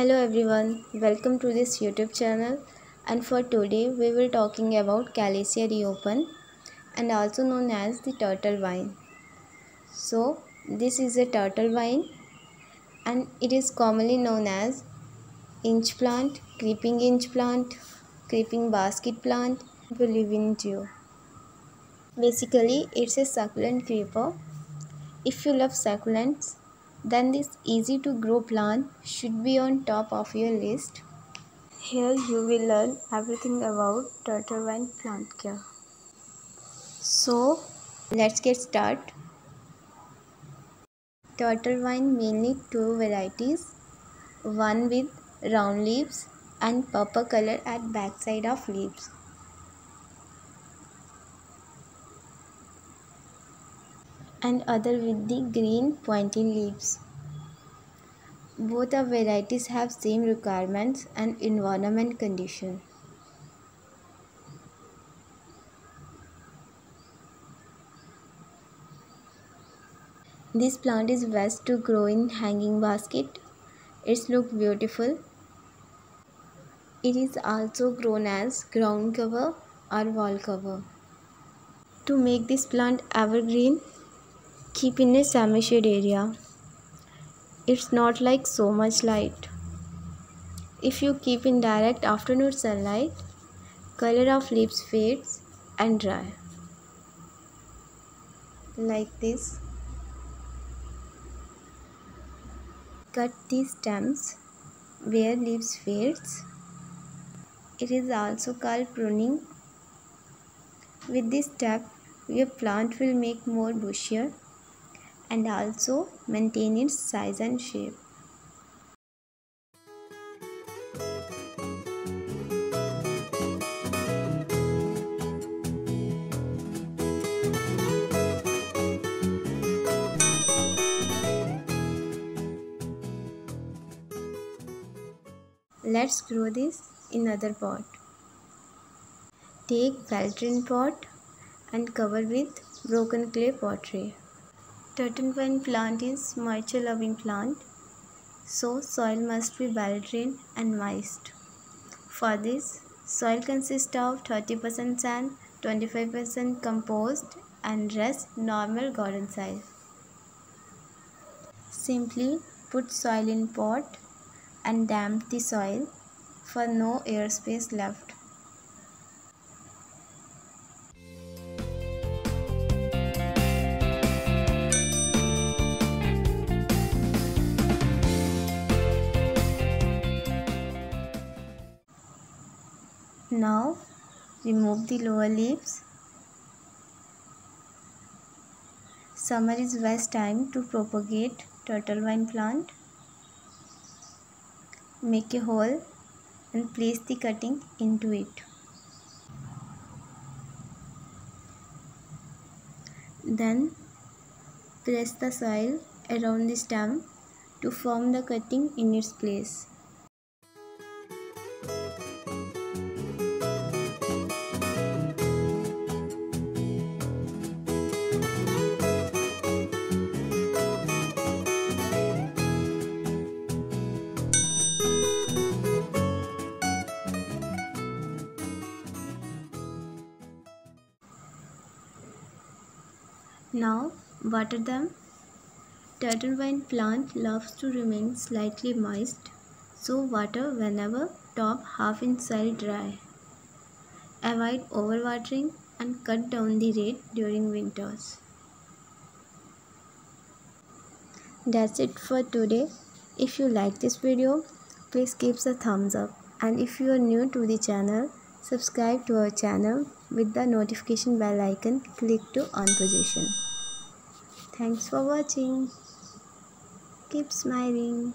Hello everyone, welcome to this YouTube channel and for today we will talking about Callisia reopen and also known as the turtle vine. So this is a turtle vine and it is commonly known as inch plant, creeping inch plant, creeping basket plant, in dew. Basically it's a succulent creeper. If you love succulents then this easy to grow plant should be on top of your list. Here you will learn everything about turtle vine plant care. So let's get started. Turtle vine mainly two varieties, one with round leaves and purple color at backside of leaves. And other with the green pointy leaves. Both of varieties have same requirements and environment condition. This plant is best to grow in hanging basket. It's look beautiful. It is also grown as ground cover or wall cover. To make this plant evergreen, keep in a semi-shade area. It's not like so much light. If you keep in direct afternoon sunlight, color of leaves fades and dry. Like this. Cut the stems where leaves fades. It is also called pruning. With this step, your plant will make more bushier and also maintain its size and shape. Let's grow this in other pot. Take well-drained pot and cover with broken clay pottery. Turtle vine plant is moisture loving plant, so soil must be well drained and moist. For this, soil consists of 30% sand, 25% compost and rest normal garden size. Simply put soil in pot and damp the soil for no air space left. Now remove the lower leaves. Summer is best time to propagate turtle vine plant. Make a hole and place the cutting into it. Then press the soil around the stem to form the cutting in its place. Now water them. Turtle vine plant loves to remain slightly moist, so water whenever top half inch soil dry. Avoid overwatering and cut down the rate during winters. That's it for today. If you like this video, please give a thumbs up and if you are new to the channel, subscribe to our channel with the notification bell icon click to on position thanks for watching. Keep smiling